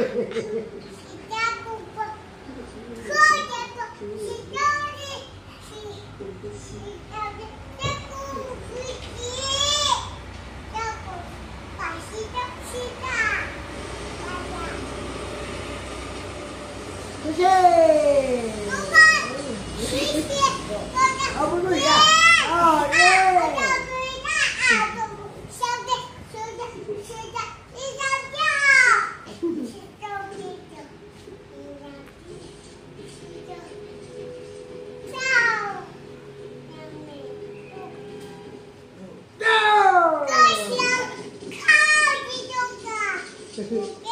一家不富，各家不穷。吃东西，吃东西，再不自己，要不。Gracias.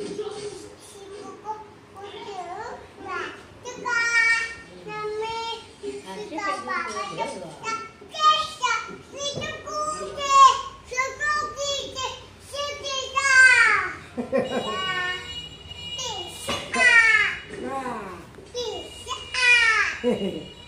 地下，地下，那。地下。